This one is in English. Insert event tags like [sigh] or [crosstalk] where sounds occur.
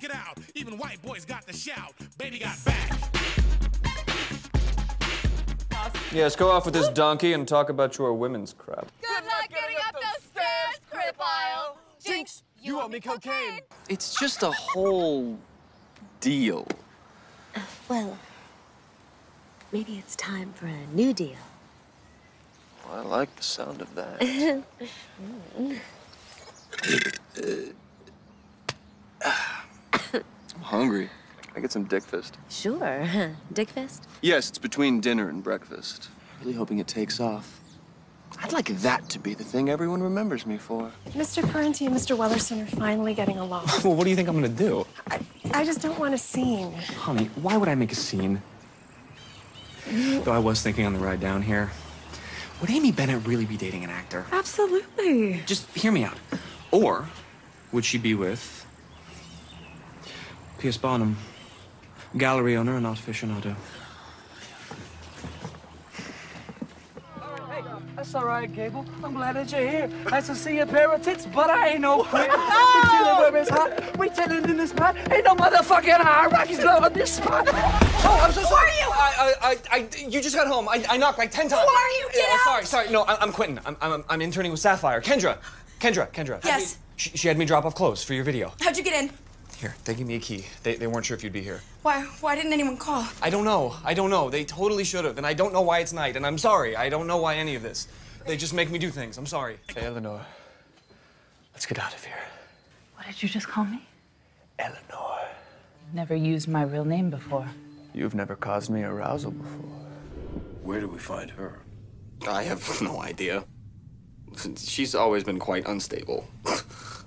check it out. Even white boys got the shout. Baby got back. Yes, go off with this donkey and talk about your women's crap. Good luck getting up those stairs, Crip Isle. Jinx, you owe me cocaine. It's just a whole deal. Well, maybe it's time for a new deal. I like the sound of that. [laughs] [laughs] I'm hungry. I get some dick fist. Sure. [laughs] Dick fist? Yes, it's between dinner and breakfast. Really hoping it takes off. I'd like that to be the thing everyone remembers me for. Mr. Parenti and Mr. Wellerson are finally getting along. [laughs] Well, what do you think I'm gonna do? I, I just don't want a scene. Honey, why would I make a scene? Though I was thinking on the ride down here, would Amy Bennett really be dating an actor? Absolutely. Just hear me out. Or would she be with Pierce Barnum, gallery owner and art aficionado? That's all right, Gable. I'm glad that you're here. Nice to see a pair of tits, but I ain't no quit. [laughs] We chillin' where it's hot. We chillin' in this spot. Ain't no motherfucking Iraqis love this spot. Oh, I'm so sorry. Who are I, I, I, I, you just got home. I, I knocked like ten times. Who are you? Get Yeah, out! Sorry, sorry. No, I'm, I'm quitting. I'm, I'm, I'm interning with Sapphire. Kendra, Kendra, Kendra. Yes. She, she had me drop off clothes for your video. How'd you get in? Here, they gave me a key. They, they weren't sure if you'd be here. Why? Why didn't anyone call? I don't know. I don't know. They totally should have, and I don't know why it's night. And I'm sorry. I don't know why any of this. They just make me do things. I'm sorry. Hey, Eleanor. Let's get out of here. What did you just call me? Eleanor. Never used my real name before. You've never caused me arousal before. Where do we find her? I have [laughs] no idea. She's always been quite unstable. [laughs]